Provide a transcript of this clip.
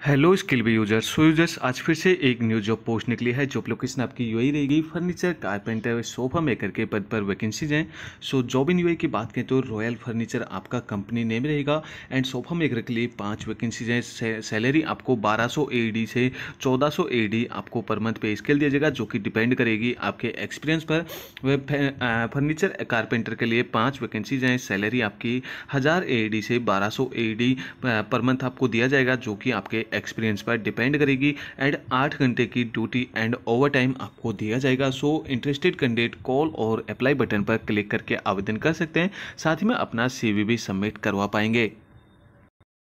Hello skill B users so users आज फिर से एक न्यू जॉब पोस्ट निकली है जॉब लोकेशन आपकी यूआई रहेगी। फर्नीचर कारपेंटर सोफा मेकर के पद पर वैकेंसीज हैं। सो जॉब इन यूआई की बात करें तो रॉयल फर्नीचर आपका कंपनी नेम रहेगा। एंड सोफा मेकर के लिए पाँच वैकेंसीज हैं। सैलरी आपको 1200 एडी से 1400 एडी आपको पर मंथ पे स्केल दिया जाएगा, जो कि डिपेंड करेगी आपके एक्सपीरियंस पर। वह फर्नीचर कारपेंटर के लिए पाँच वैकेंसीज हैं। सैलरी आपकी हज़ार ए से बारह सौ पर मंथ आपको दिया जाएगा, जो कि आपके एक्सपीरियंस पर डिपेंड करेगी एंड आठ घंटे की ड्यूटी एंड ओवर टाइम आपको दिया जाएगा। सो इंटरेस्टेड कैंडिडेट कॉल और अप्लाई बटन पर क्लिक करके आवेदन कर सकते हैं। साथ ही में अपना सीवी भी सबमिट करवा पाएँगे।